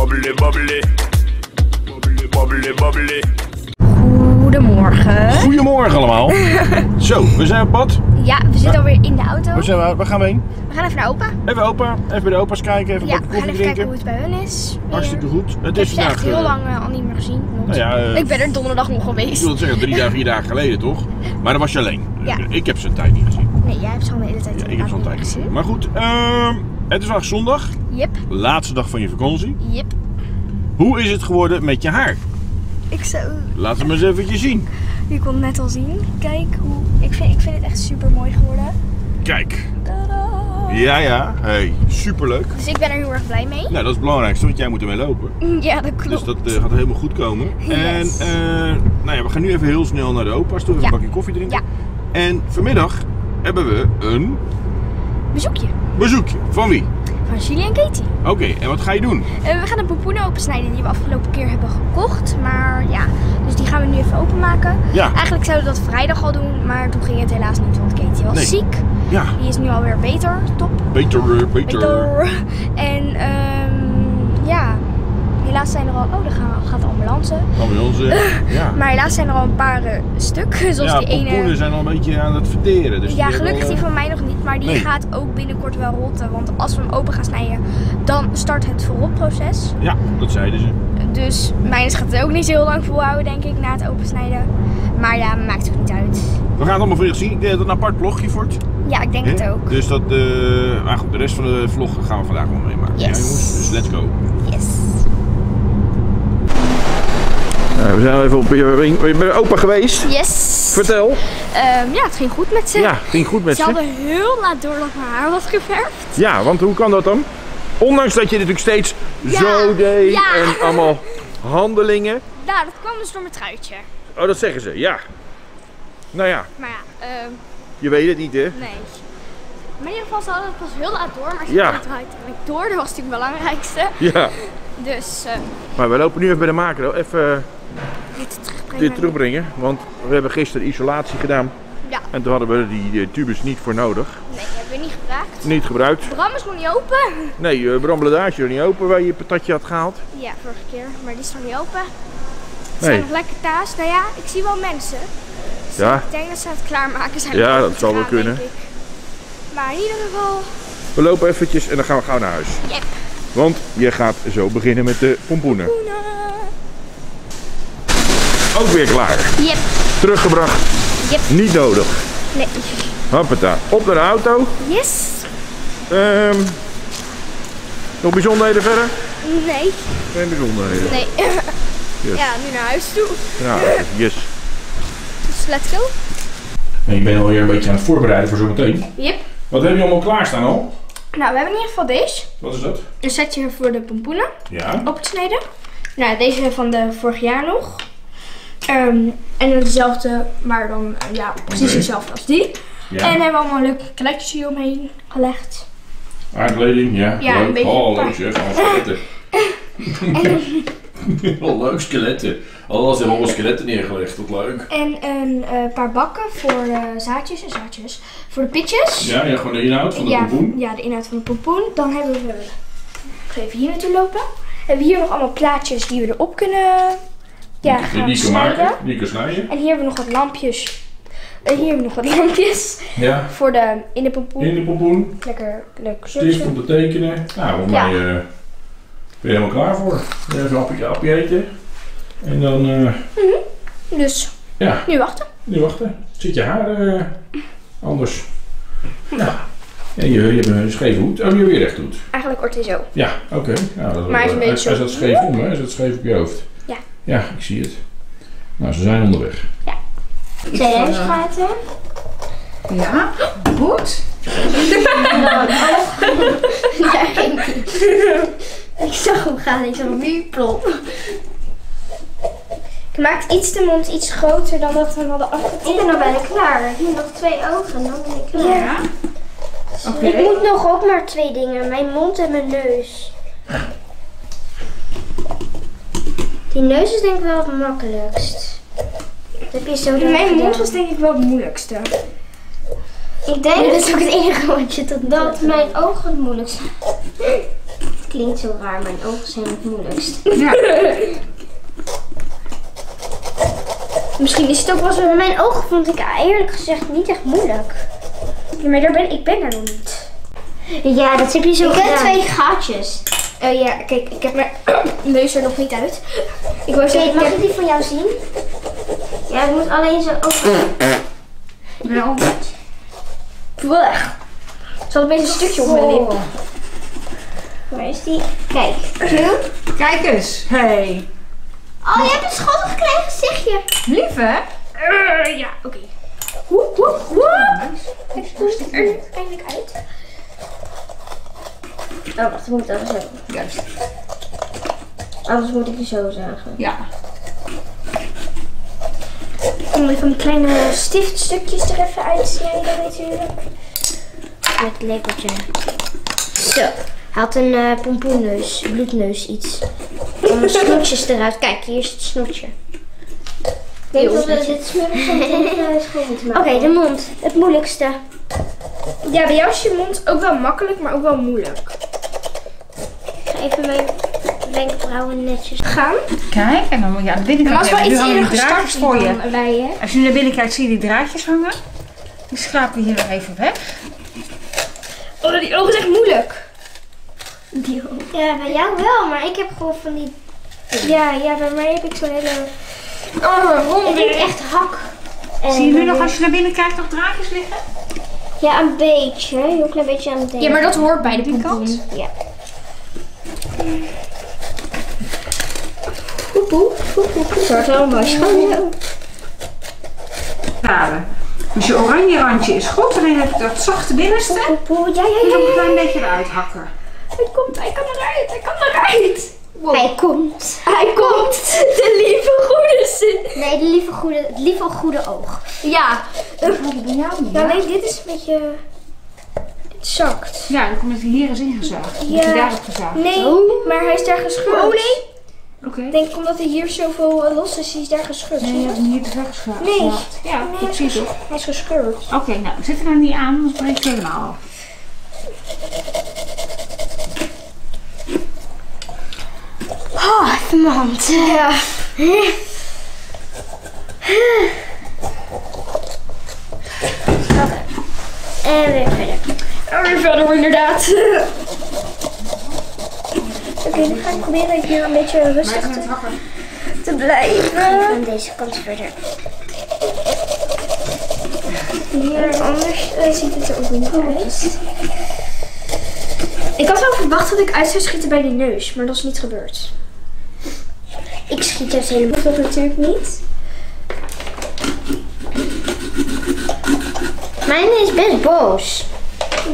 Bubbly, bubbly. Bubbly, bubbly. Goedemorgen. Goedemorgen allemaal. Zo, we zijn op pad. Ja, we zitten alweer in de auto. Waar, zijn we, waar gaan we heen? We gaan even naar opa. Even opa, even bij de opa's kijken, even Ja, een we gaan even kijken hoe het bij hun is. weer. Hartstikke goed. Het Ik heb is vandaag... echt heel eh, lang eh, al niet meer gezien. Nou ja, eh, ik ben er donderdag nog Ik geweest. wil het zeggen, drie dagen, vier dagen geleden toch? Maar dan was je alleen. Ja. Ik heb ze een tijd niet gezien. Nee, jij hebt ze al de hele tijd Ja, ik heb ze een tijd niet gezien. Maar goed, ehm, het is vandaag zondag. Yep, Laatste dag van je vakantie. yep. Hoe is het geworden met je haar? Ik zou... Laat het me eens eventjes zien. Je kon het net al zien. Kijk hoe... Ik vind, ik vind het echt super mooi geworden. Kijk. Tadaa. Ja, ja. Hey, superleuk. Dus ik ben er heel erg blij mee. Nou, dat is het belangrijkste, want jij moet ermee lopen. Ja, dat klopt. Dus dat eh, gaat helemaal goed komen. En eh, nou ja, we gaan nu even heel snel naar de opa's toe. Even Ja. een bakje koffie drinken. Ja. En vanmiddag hebben we een Bezoekje bezoekje. Van wie? van Julie en Katie. Oké, en wat ga je doen? Eh, we gaan de pompoenen opensnijden die we afgelopen keer hebben gekocht. Maar ja, dus die gaan we nu even openmaken. Ja. Eigenlijk zouden we dat vrijdag al doen, maar toen ging het helaas niet, want Katie was Nee. ziek. Ja, Die is nu alweer beter, top. beter, beter. Beter. En ehm, ja, helaas zijn er al... Oh, daar gaan- gaat de ambulance. Ons, eh, ja. Maar helaas zijn er al een paar eh, stuk, zoals ja, die ene... zijn al een beetje aan het verteren. Dus Ja, die gelukkig al, die eh, van mij nog niet, maar die Nee. gaat ook binnenkort wel rotten. Want als we hem open gaan snijden, dan start het verrotproces. Ja, dat zeiden ze. Dus mijne gaat het ook niet zo heel lang volhouden, denk ik, na het opensnijden. Maar ja, maakt ook niet uit. We gaan het allemaal vandaag zien. Ik het een apart vlogje wordt. Ja, ik denk het ook. Dus dat, eh maar goed, de rest van de vlog gaan we vandaag wel meemaken. Yes. Ja, jongens, dus let's go. Yes. we zijn even op je bij opa geweest. Yes. Vertel. Ehm, ja, het ging goed met ze. Ja, ging goed met Ze ze. hadden heel laat door dat mijn haar was geverfd. Ja, want hoe kan dat dan? Ondanks dat je natuurlijk steeds Ja, zo deed ja. en allemaal handelingen. Nou, dat kwam dus door mijn truitje. Oh, dat zeggen ze, ja. Nou ja, Maar ja, ehm, je weet het niet hè. nee. Maar in ieder geval, ze hadden het pas heel laat door. Maar ze Ja. hadden het uiteindelijk door. Dat was natuurlijk het belangrijkste. Ja. Dus, eh Maar we lopen nu even bij de macro even dit terugbrengen. dit terugbrengen. Want we hebben gisteren isolatie gedaan. Ja. En toen hadden we die eh, tubus niet voor nodig. Nee, hebben we niet gebruikt. Niet gebruikt. Bram is nog niet open. Nee, uh, brambladage er niet open waar je je patatje had gehaald. Ja, vorige keer. Maar die is nog niet open. Ze Nee. zijn nog lekker thuis. Nou ja, ik zie wel mensen. Dus Ja. Ik denk dat ze het klaarmaken zijn. Ja, dat zal wel kunnen. Maar in ieder geval, We lopen eventjes en dan gaan we gauw naar huis. yep. Want je gaat zo beginnen met de pompoenen. Ook weer klaar. Yep. Teruggebracht. Yep. Niet nodig. Nee. Hoppata. Op naar de auto. Yes. Ehm, nog bijzonderheden verder? Nee. Geen bijzonderheden. Nee. Yes. Ja, nu naar huis toe. Ja, yes. Dus let's go. En je bent alweer een beetje aan het voorbereiden voor zometeen. Yep. Wat heb je allemaal klaarstaan al? Nou, we hebben in ieder geval deze. Wat is dat? Een setje voor de pompoenen. Ja. Snijden. Nou, deze van de vorig jaar nog. Ehm, en dezelfde, maar dan eh, ja, precies Oké. hetzelfde als die. Ja. En hebben we allemaal leuke collecties hier omheen gelegd. Aardkleding, ja. Ja, leuk. een beetje Oh, leuk zeg. Allemaal skeletten. oh, leuk skeletten. Alles hebben allemaal skeletten neergelegd. Wat leuk. En een eh, paar bakken voor de zaadjes en zaadjes. Voor de pitjes. Ja, ja, gewoon de inhoud van de ja, pompoen. ja, de inhoud van de pompoen. Dan hebben we, ik ga even hier naartoe lopen. Hebben we hier nog allemaal plaatjes die we erop kunnen ja, Die gaan die kan snijden. maken, die kan snijden. En hier hebben we nog wat lampjes. En hier hebben we nog wat lampjes Ja. voor de, in de pompoen. In de pompoen. Lekker leuk Stift om te tekenen. Nou, volgens Ja. mij eh, ben je helemaal klaar voor. Even een appje, appje eten. En dan, eh, Dus ja, nu wachten. nu wachten. Zit je haar eh, anders? Ja. Ja, je, je hebt een scheve hoed. Oh, je weer recht hoed. Eigenlijk wordt hij zo. Ja, oké. Nou, dat, Maar hij is een beetje hij zat scheef om, hè? Hij zat scheef op je hoofd. Ja. Ja, ik zie het. Nou, ze zijn onderweg. Jij schaten? Ja, goed. Ja. Ik zag hem gaan, ik zag hem nu plop. Ik maak iets de mond iets groter dan dat we hem hadden afgetekend. Ik ben nog bijna klaar. Ik moet nog twee ogen, dan ben ik klaar. Ja. Oké. Ik moet nog ook maar twee dingen. Mijn mond en mijn neus. Die neus is denk ik wel het makkelijkst. Dat heb je zo Mijn mond gedaan. was denk ik wel het moeilijkste. Ik denk dat is ook het enige wat je tot dat mijn ogen het moeilijkst zijn. klinkt zo raar. Mijn ogen zijn het moeilijkst. Ja. Misschien is het ook wel zo. Mijn ogen vond ik eerlijk gezegd niet echt moeilijk. Ja, maar daar ben, ik ben er nog niet. Ja, dat heb je zo Ik heb twee gaatjes. Oh ja, kijk, ik heb mijn neus er nog niet uit. Ik wou zeggen, ik mag heb... ik die van jou zien? Ja, ik moet alleen zo open. Wel goed. Blech. Zal een beetje een stukje op mijn lip. Waar is die? Kijk. Kijk eens. Hey. Oh, je hebt een schattig klein gezichtje. Lief hè? Eh, ja, oké. Woep, woep, woep. Kijk, het komt er eindelijk uit. Oh, wacht, ik moet dat zo. Juist. Anders moet ik je zo zagen. Ja. Om even die kleine stiftstukjes er even uitsnijden natuurlijk. Met het lepeltje. Zo. Hij had een eh pompoenneus, bloedneus iets. Om de snoetjes eruit. Kijk, hier is het snoetje. Ik we dit smeren zo meteen schoon moeten maken. Oké, de mond. Het moeilijkste. Ja, bij jou is je mond ook wel makkelijk, maar ook wel moeilijk. Even mijn wenkbrauwen netjes Gaan. Kijk, en dan moet je aan de En binnenkant als we hebben. iets eerder die draadjes gestart voor je. hè? Als je naar binnen kijkt, zie je die draadjes hangen. Die schrapen we hier nog even weg. Oh, die ogen is echt moeilijk. Ja, bij jou wel, maar ik heb gewoon van die... Ja, ja, bij mij heb ik zo'n hele... Oh, Het hond. is echt hak. En Zie je nu nog als je naar binnen kijkt nog draadjes liggen? Ja, een beetje. Een heel klein beetje aan het Ja, maar dat hoort bij de Die pompoen. kant? Ja. Zorg wel mooi schoon. Dus je oranje randje is goed. Alleen heb je dat zachte binnenste. Poe, ja, ja, ja, nog een beetje eruit hakken. Hij komt, hij kan eruit, hij kan eruit. Hij komt. Hij komt. De lieve goede zin. Nee, de lieve goede, het lieve goede oog. Ja. Ja, alleen dit is een beetje... Het zakt. Ja, dan komt het hier eens ingezaagd. Ja. Heb je daarop gezaagd? Nee, maar hij is daar gescheurd. Oh, nee. Oké. Ik denk omdat hij hier zoveel eh, los is, hij is daar gescheurd. Nee, je hebt hem hier te ver gezaagd. Nee. Ja, Nee, hij ik is, zie ook. hij is gescheurd. Oké, nou, zet er nou niet aan, anders breek je helemaal af. Oh, even mijn hand. Ja. En weer verder. Weer verder inderdaad. Oké, dan ga ik proberen hier een beetje rustig te, te blijven. Van deze kant verder. Hier, anders eh, ziet het er ook niet uit. Ik had wel verwacht dat ik uit zou schieten bij die neus, maar dat is niet gebeurd. Ik schiet het helemaal. Dat natuurlijk niet. Mijn is best boos.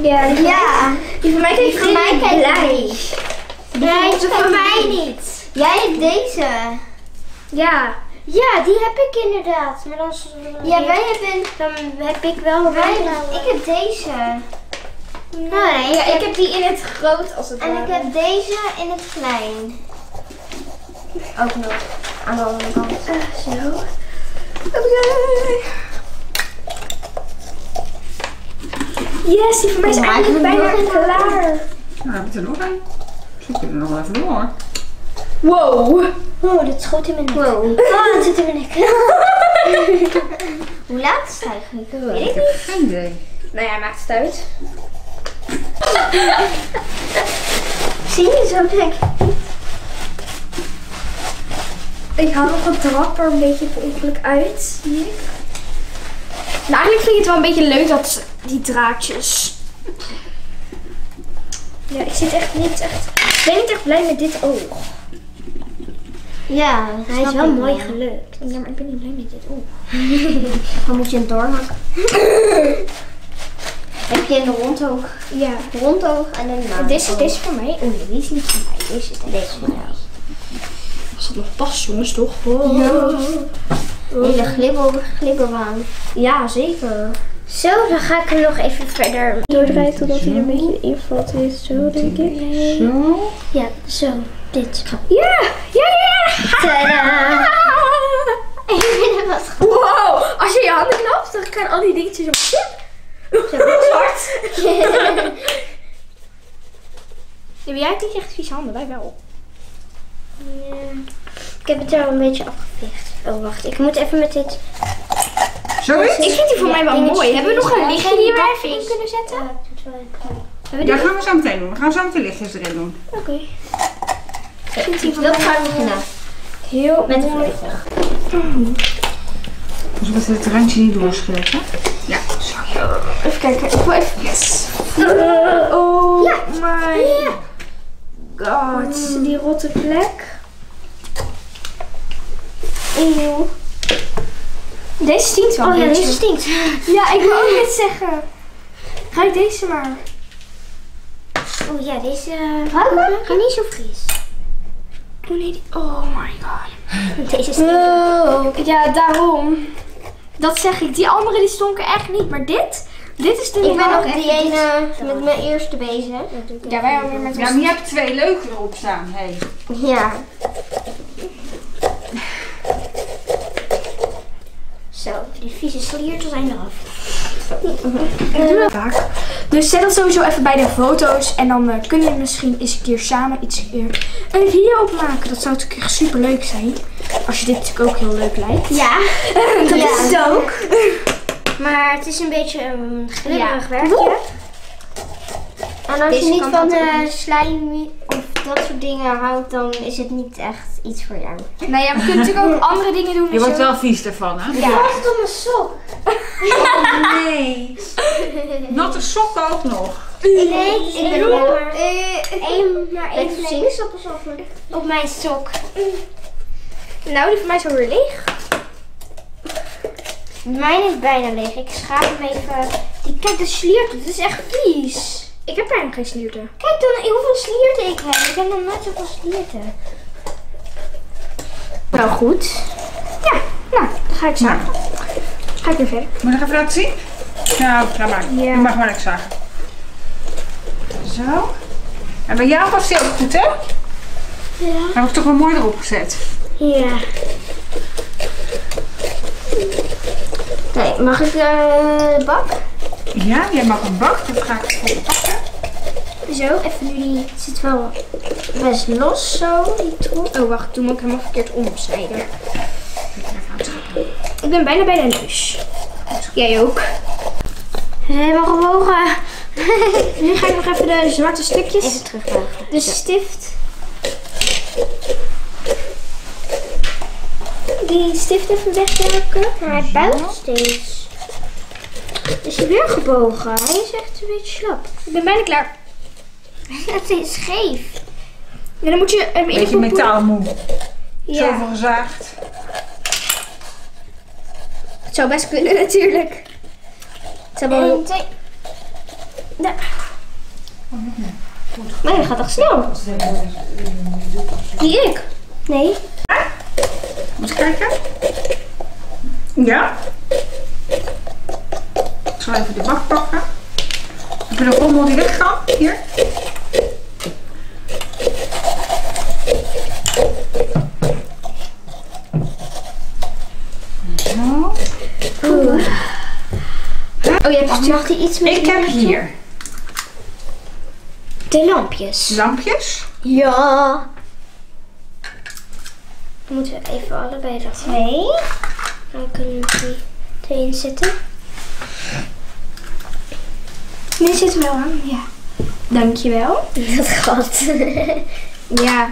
Ja, die, Ja. die van mij kijkt Van mij. Nee, die kijkt mij niet. Jij hebt deze. Ja. Ja, die heb ik inderdaad. Maar dan is Ja, wij hebben... Dan heb ik wel... Wij, ik heb deze. Nee, ja, ik heb die in het groot als het En ik heb deze in het klein. Ook nog. Aan de andere kant. Zo. Oké. Yes, die van mij is eigenlijk ik bijna klaar. Nou, heb je er nog een. Zoek je er nog even door. Wow. Oh, dat schoot in mijn nek. Wow. Oh, dat zit in mijn nek. Hoe laat is het eigenlijk? Weet ik Ik heb geen idee. Nou ja, maakt het uit. Zie je zo denk ik. Ik haal nog een trap er een beetje per ongeluk uit, zie ik. Nou, eigenlijk vind ik het wel een beetje leuk dat die draadjes. Ja, ik zit echt niet echt. Ik ben niet echt blij met dit oog. Ja, hij is wel mooi wel. gelukt. Ja, maar ik ben niet blij met dit oog. Dan moet je hem doorhakken. Heb je een rondoog? Ja. Rondoog en een naam. Deze, deze voor mij. Oh nee, die is niet van mij. Deze is Deze van jou. Als het nog past, jongens, toch? Oh. Hele glibber, glibberbaan. Ja, zeker. Zo, dan ga ik hem nog even verder Doordraaien totdat hij er een beetje invalt is. Zo, denk ik. Zo. Ja, zo. Dit. Ja! Ja, ja! Tadaa! Ik vind hem wat goed. Wow! Als je je handen knapt, dan gaan al die dingetjes op. Zo, zwart. Ja, jij hebt niet echt vieze handen, wij wel. Ja. Ik heb het er al een beetje afgeveegd. Oh, wacht. Ik moet even met dit... Zoiets? Ik vind die voor Ja, mij wel mooi. Hebben we nog een lichtje die we even in kunnen zetten? Ja, gaan we zo meteen doen. We gaan zo meteen lichtjes erin doen. Oké. Ik vind die van Dat mij gaan we gedaan. heel Met vleugel. Dus we het randje niet doorscheurt, hè? Ja, zo. Even kijken, ik wil even... Yes. Oh my god. Die rotte plek. Eeuw. Deze stinkt wel Oh een ja, deze stinkt. Ja, ik wil ook net zeggen. Ruik deze maar. Oh ja, deze... Ga niet zo fris. Oh nee, die- oh my god. Deze stinkt. Oh, ja, daarom. Dat zeg ik. Die andere die stonken echt niet, maar dit, dit is de Ik ben nog die ene met mijn eerste bezig. Ja, wij hebben weer met Ja, maar je hebt twee leuke erop staan. Hey. Ja. Zo, die vieze slierten zijn eraf. Vaak. Dus zet dat sowieso even bij de foto's. En dan eh, kunnen we misschien eens een keer samen iets keer een video opmaken. Dat zou natuurlijk echt super leuk zijn. Als je dit natuurlijk ook heel leuk lijkt. Ja. dat Ja. is het ook. Maar het is een beetje een glibberig Ja. werkje. En als je niet van de niet. Dat soort dingen houdt, dan is het niet echt iets voor jou. Nou ja, we kunnen natuurlijk ook andere dingen doen. Je wordt zo. wel vies ervan, hè? Ja. Wacht op mijn sok. Nee. Natte sokken ook nog. Nee, ik ben Eh, maar één, maar één mijn- op mijn sok. Nou, die van mij is alweer leeg. Mijn is bijna leeg. Ik schaap hem even. Die, kijk, de sliert. Het is echt vies. Ik heb bijna geen slierten. Kijk dan hoeveel slierten ik heb. Ik heb nog nooit zoveel slierten. Wel goed. Ja, nou, dan ga ik zagen. Ga ik weer verder. Moet je nog even laten zien? Nou, ga maar. Ja. Je mag maar niks zagen. Zo. En bij jou was die ook goed, hè? Ja. Hij heb ik toch wel mooi erop gezet. Ja. Nee, mag ik de bak? Ja, jij mag een bak. Dat ga ik je pakken. Zo, even nu die het zit wel best los zo, die troep. Oh, wacht. Toen moet ik hem verkeerd omsnijden. Ik ben bijna bij de neus. Jij ook. Helemaal gewogen. Nu ga ik nog even de zwarte stukjes. Even. De stift. Die stift even wegwerken. Maar hij buigt steeds. Is hij weer gebogen? Hij is echt een beetje slap. Ik ben bijna klaar. Het is scheef. En dan moet je hem in Beetje metaalmoe. Ja, Zoveel gezaagd. het zou best kunnen natuurlijk. Het zou wel... Eén, twee. Ja. Maar dat gaat toch snel? Die ik. Nee. Moet je kijken? Ja. Zal even de bak pakken. Je de rommel die weg kan? Hier. Zo. Oh, je hebt Mag hij iets met Ik heb hier de lampjes? lampjes. Ja. Moeten we even allebei dat twee. Dan kunnen we die twee inzetten. Nu zit hem wel aan. Ja. Dankjewel. Dat gat. Ja.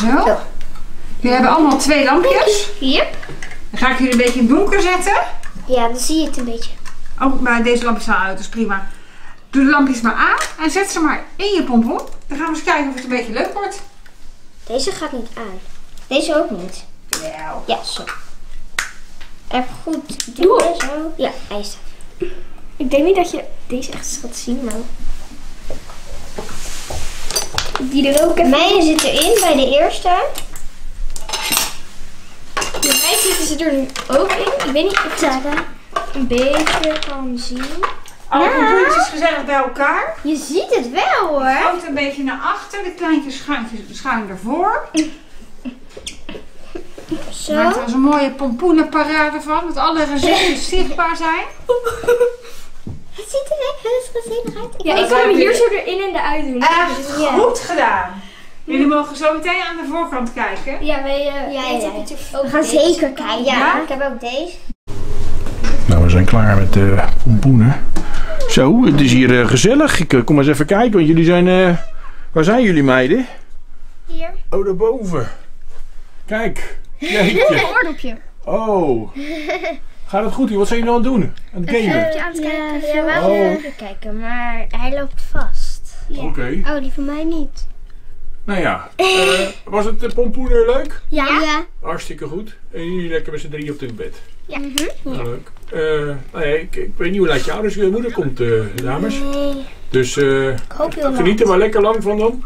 Zo. Jullie hebben allemaal twee lampjes. Yep. Dan ga ik jullie een beetje in het donker zetten. ja, dan zie je het een beetje. Oh, maar deze lampjes staan uit, dus prima. Doe de lampjes maar aan en zet ze maar in je pompon. Dan gaan we eens kijken of het een beetje leuk wordt. Deze gaat niet aan. Deze ook niet. Wel. Ja, zo. Even goed Doe duwen, zo. Ja, hij is. Ik denk niet dat je deze echt gaat zien, maar... Die er ook even... Mijne zit erin bij de eerste. Bij mij zitten ze er nu ook in. Ik weet niet of ik het een beetje kan zien. Alle Ja. pompoentjes gezellig bij elkaar. Je ziet het wel hoor. Groot een beetje naar achter, de kleintjes schuin, schuin ervoor. Zo. Maak er eens een mooie pompoenenparade van, dat alle gezichtjes zichtbaar zijn. Het ziet er echt heel gezellig uit. Ja, ik kan hem hier zo erin en eruit doen. Echt Ja. goed gedaan. Jullie mogen zo meteen aan de voorkant kijken. Ja, wij uh, Ja, ja, ja. We gaan zeker kijken. Ja, ik heb ook deze. Nou, we zijn klaar met de pompoenen. Zo, het is hier eh, gezellig. Ik eh, kom eens even kijken, want jullie zijn... eh, waar zijn jullie meiden? Hier. Oh, daarboven. Kijk. Jeetje. oordopje. Oh. Gaat het goed hier? Wat zijn jullie nou aan het doen? Aan het gamen? aan het kijken. Ja, we Oh. even kijken, maar hij loopt vast. Oké. Oh, die van mij niet. Nou ja, eh, was het de pompoenen leuk? Ja. ja. Hartstikke goed. En jullie lekker met z'n drie op het bed. Ja. Nou, leuk. Eh, nou ja, ik, ik weet niet hoe laat je ouders en moeder komt, eh, dames. Nee. Dus eh, Ik hoop heel lang. geniet er maar lekker lang van dan.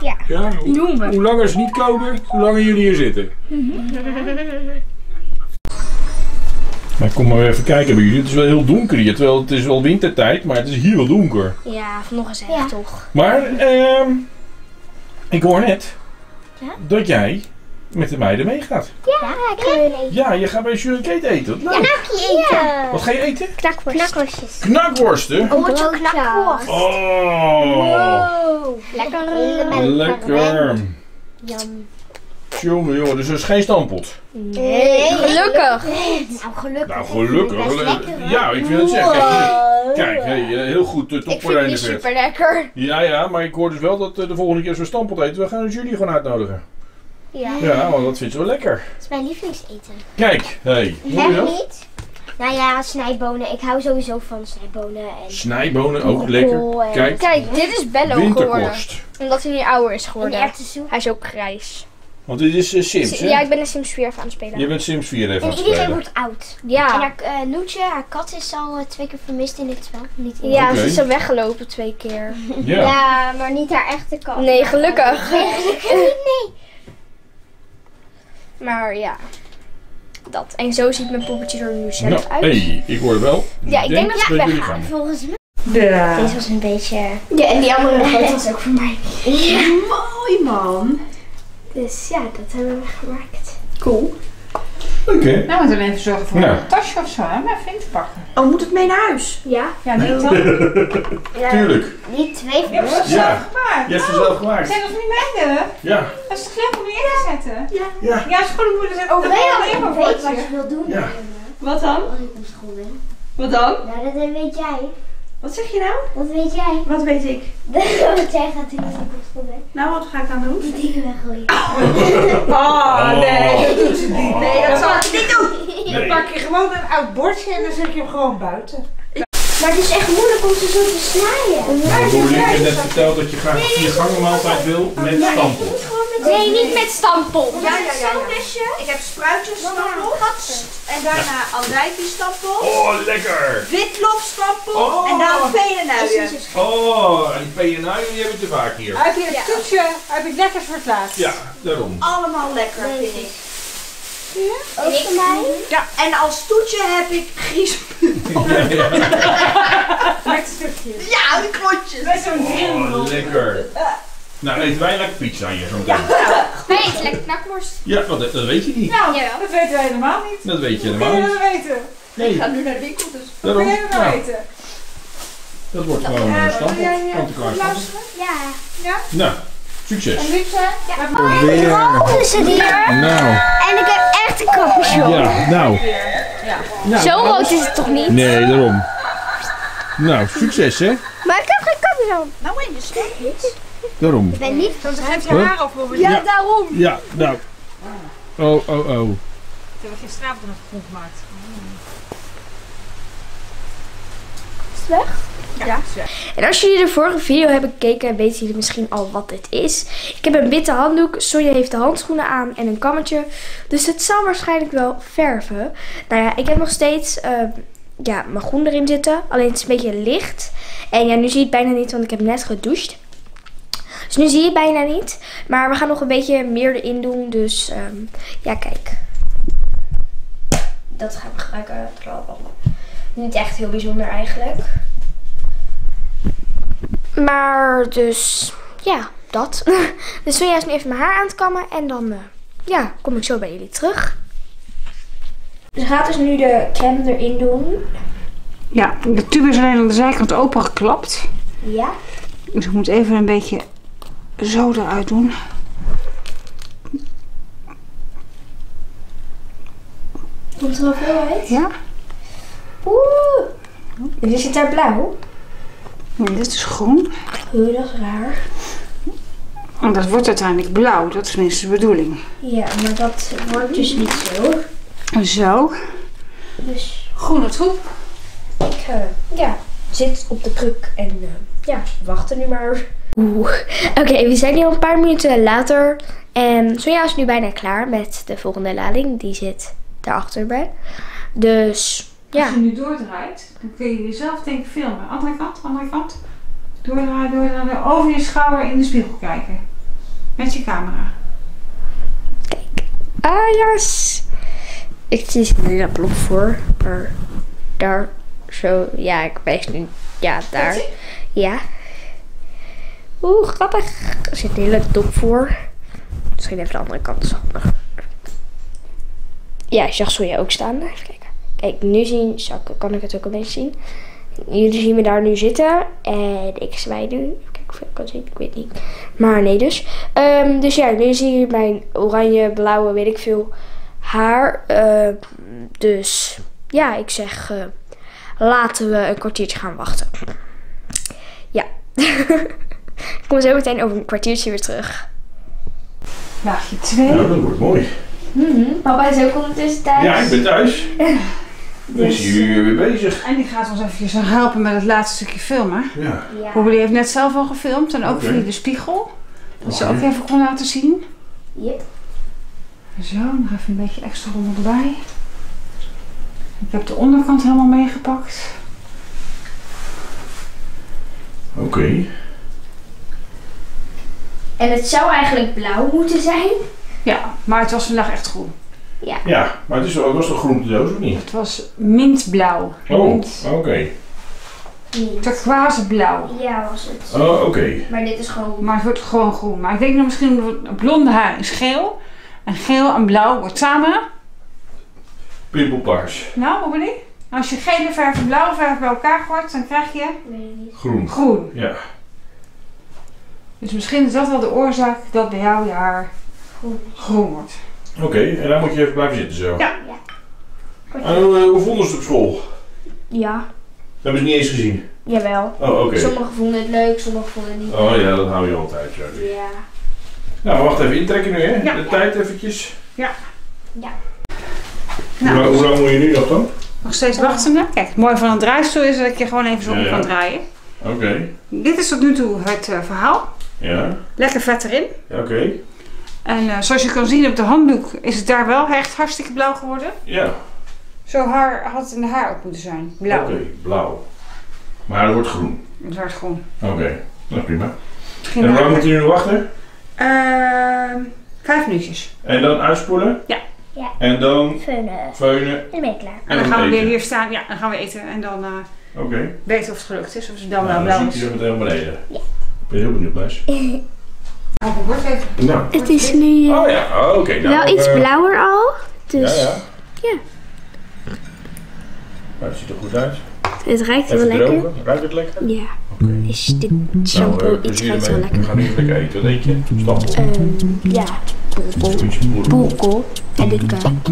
Ja. ja hoe, Doen we. hoe langer ze niet komen, hoe langer jullie hier zitten. Maar kom maar even kijken bij jullie. Het is wel heel donker hier. Terwijl het is wel wintertijd, maar het is hier wel donker. Ja, nog eens Ja. toch. Maar ehm ik hoor net Ja? dat jij met de meiden meegaat. Ja, ik ga. Ja, je gaat bij Jules Kate eten. Wat leuk. Knakje eten. Wat ga je eten? Knakworst. Knakworstjes. Knakworsten. Een broodje knakworst. Oh, Wow. Lekker. lekker. Jam. Jongen, jongen, dus er is geen stampot. Nee. Gelukkig. Nou, gelukkig. Nou, gelukkig. Hoor. ja, ik vind het zeggen. Kijk, kijk hey, eh, heel goed uh, Ik vind vet. super lekker. Ja, ja, maar ik hoor dus wel dat eh, de volgende keer als we stampot eten, we gaan dus jullie gewoon uitnodigen. Ja. Ja, want dat vindt ze wel lekker. Dat is mijn lievelingseten. Kijk, hé, hey, je Echt dat? niet? Nou ja, snijbonen. Ik hou sowieso van snijbonen. En... Snijbonen, ook lekker. En- Kijk, Kijk, dit is Bello geworden. winterkost. Omdat hij nu ouder is En geworden. erwtensoep. Hij is ook grijs. Want dit is eh, Sims, hè? Ja, ik ben een Sims 4 even aan het spelen. Je bent Sims 4 even aan En het iedereen spelen. wordt oud. En Ja. haar eh, Noetje, haar kat, is al eh, twee keer vermist in dit spel. Niet in Ja, Oké. ze is al weggelopen twee keer. Ja. Ja, maar niet haar echte kat. Nee, gelukkig. Nee, gelukkig niet, nee. Maar ja. Dat. En zo ziet mijn poppetje er nu zelf Nou, uit. hey, ik hoor wel. Ja, ik denk dat ik jullie wegga. gaan. Volgens mij. De... Deze was een beetje... Ja, en die andere foto was ook voor mij. Mooi man. Dus ja, dat hebben we gemaakt. Cool. Oké. Nou, we moeten even zorgen voor Ja. een tasje of zo, hè, om even in te pakken. Oh, moet het mee naar huis? Ja. Ja, niet dan. Tuurlijk. Niet twee Je hebt ze zelf Ja. gemaakt. Je hebt ze zelf gemaakt. Zijn dat niet meiden? Ja. Dat is toch leuk om in te zetten? Ja. Ja, schoonmoeder Oh, er wel al even weet voor wat je. je wil doen. Ja. Wat dan? Als ik op school ben. Wat dan? Nou, dat weet jij. Wat zeg je nou? Dat weet jij. Wat weet ik? Want jij gaat doen als ik. Nou, wat ga ik dan doen? Die dingen weggooien. Oh, nee, dat doen ze niet. Nee, dat zal ik niet doen. Dan Nee. pak je gewoon een oud bordje en dan zet je hem gewoon buiten. Maar het is echt moeilijk om ze zo te snijden. Ik heb net verteld dat je graag een vier gangen maaltijd wil met stampot. Nee, niet met stampot. Ja, ja, ja. Zo'n ja. Ik heb spruitjes stampot. En daarna andijvie stampot. Oh, lekker! Witlof stampot. Oh. En dan penenuien. Oh, en die penenuien die hebben we te vaak hier. Heb je het toetsje, heb je het lekkers voor het laatst? Ja, daarom. Allemaal lekker, vind ik. En ik mij. Ja, en als toetje heb ik gries... Met stukjes. Ja, de klotjes. Met zo'n Oh, lekker. Nou, eten wij lekker pizza hier zo meteen. Wij eten lekker knakworst. Ja, dat, dat weet je niet. Nou, Ja. dat weten we helemaal niet. Dat weet je Kun je helemaal dat niet. weten? Nee, Ik ga nu naar de winkel, dus... Kun daarom. je dat nou Ja, weten? dat wordt gewoon een Eh, eh, Kant luisteren? Ja. Nou, succes. En zijn? Ja. Oh, dus het hier. Nou, En ik heb echt een capuchon. ja, nou. nou. Zo rood is het toch niet? Nee, daarom. Nou, succes hè. Maar ik heb geen capuchon. Nou, en je snapt niet. Daarom. Ik ben niet van Dan geef je Huh? haar af, Bobby. Ja. daarom. Ja, nou. Oh, oh, oh. Hebben we gisteravond nog groen gemaakt. Ja, En als jullie de vorige video hebben gekeken, weten jullie misschien al wat dit is. Ik heb een witte handdoek, Sonja heeft de handschoenen aan en een kammetje. Dus het zal waarschijnlijk wel verven. Nou ja, ik heb nog steeds eh, ja, mijn groen erin zitten. Alleen het is een beetje licht. En ja, nu zie je het bijna niet, want ik heb net gedoucht. Dus nu zie je bijna niet. Maar we gaan nog een beetje meer erin doen. Dus ehm, ja, kijk. Dat gaan we gebruiken. Niet echt heel bijzonder eigenlijk. Maar dus, ja, dat. Dus Sonja is nu even mijn haar aan het kammen en dan, eh, ja, kom ik zo bij jullie terug. Ze gaat dus nu de crème erin doen. Ja, de tube is alleen aan de zijkant opengeklapt. Ja. Dus ik moet even een beetje zo eruit doen. Komt er al veel uit? Ja. Oeh. Dus zit daar blauw? En dit is groen. Dat is raar. En dat wordt uiteindelijk blauw. Dat is tenminste de bedoeling. Ja, maar dat wordt dus niet zo. Zo. Dus Groene troep. ik eh, ja, zit op de kruk en eh, ja, wachten nu maar. Oeh. Oké, we zijn hier al een paar minuten later. En Sonja is nu bijna klaar met de volgende lading. Die zit daarachter bij. Dus ja. Als je nu doordraait, dan kun je jezelf denk ik filmen. Andere kant, andere kant. Doordraaien, doordraaien. Over je schouder in de spiegel kijken. Met je camera. Ah, yes. Ik zie een hele blok voor. Maar daar zo. Ja, ik wijs nu. Ja, daar. Ja. Oeh, grappig. Er zit een hele dop voor. Misschien even de andere kant. is handig. Ja, ik zag Sonja ook staan. Even kijken. Kijk, nu zien, ik- kan ik het ook een beetje zien. Jullie zien me daar nu zitten. En ik zwaai nu. Even kijken of het kan zien. Ik weet niet. Maar nee dus. Ehm, dus ja, nu zie je mijn oranje, blauwe, weet ik veel haar. Ehm, dus ja, ik zeg eh, laten we een kwartiertje gaan wachten. Ja. ik kom zo meteen over een kwartiertje weer terug. Laagje 2. Ja, dat wordt mooi. Papa is ook ondertussen thuis. Ja, ik ben thuis. Ik zie jullie weer bezig. En die gaat ons eventjes helpen met het laatste stukje filmen. Ja. Ja. Bobby heeft net zelf al gefilmd en ook Oké. via de spiegel. Dat ze ook even kon laten zien. Yep. Zo, nog even een beetje extra rommel erbij. Ik heb de onderkant helemaal meegepakt. Oké. En het zou eigenlijk blauw moeten zijn. Ja, maar het was vandaag echt groen. Ja, maar het is wel, was toch groente doos of niet? Het was mintblauw. Oh, Mint, oké. turquoise blauw. Ja, was het. Oh, oké. Maar dit is gewoon. Maar het wordt gewoon groen. Maar ik denk dat misschien blonde haar is geel. En geel en blauw wordt samen. Pimpelpaars. Nou, hoe ben ik? Als je gele verf en blauwe verf bij elkaar gooit, dan krijg je Weet ik niet. Groen. groen. Ja. Dus misschien is dat wel de oorzaak dat bij jou je haar Groen. wordt. Oké, en dan moet je even blijven zitten zo. Ja. En hoe, eh, hoe vonden ze het op school? Ja, Hebben ze niet eens gezien? jawel. Oh, oké. Sommigen vonden het leuk, sommigen vonden het niet. Oh ja, dat hou je altijd. Ja. Ja. Nou, wacht even intrekken nu, hè? Ja. De tijd eventjes. Nou, hoe, lang, hoe lang moet je nu nog dan? nog steeds wachtende. Kijk, het mooie van een draaistoel is dat ik je gewoon even zo Ja, om ja. kan draaien. Oké. Dit is tot nu toe het eh, verhaal. Ja. Lekker vet erin. Ja, Oké. En eh, zoals je kan zien op de handdoek is het daar wel echt hartstikke blauw geworden. Ja. Zo haar had het in de haar ook moeten zijn. Blauw. Oké, blauw. Maar het wordt groen. Het wordt groen. Oké. Nou, prima. En hoe lang wel- moet je nu wachten? Ehm, vijf minuutjes. En dan uitspoelen? Ja. Ja. En dan Feunen. veunen En dan ben je klaar. En dan gaan we eten. weer hier staan. Ja, dan gaan we eten. En dan eh, Oké. weten of het gelukt is. Of het dan wel Nou, blauw dan is. zie ik je meteen beneden. Ja. Ik ben heel benieuwd, Meis. Even. Nou. Het is nu Oh ja, oh, oké. nou, wel iets eh, blauwer al. Ja, Dus ja. ja. Maar het ziet er goed uit. het ruikt wel lekker. Ruikt het lekker? Ja. Is dit shampoo Nou, eh, iets plezier ruikt wel lekker. We gaan nu even lekker eten. Wat eet je? Stappel. Ehm, ja. Boelkool. Boelkool. En dit kan.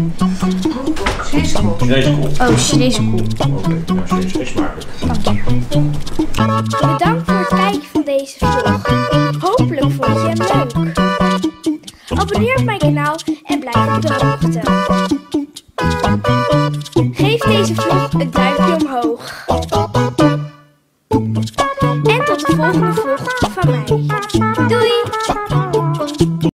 Chinese kool. Oh, Chinese kool. Oké, nou, Chinese is smakelijk. Bedankt voor het kijken deze vlog. Hopelijk vond je hem leuk. Abonneer op mijn kanaal en blijf op de hoogte. Geef deze vlog een duimpje omhoog. En tot de volgende vlog van mij. Doei!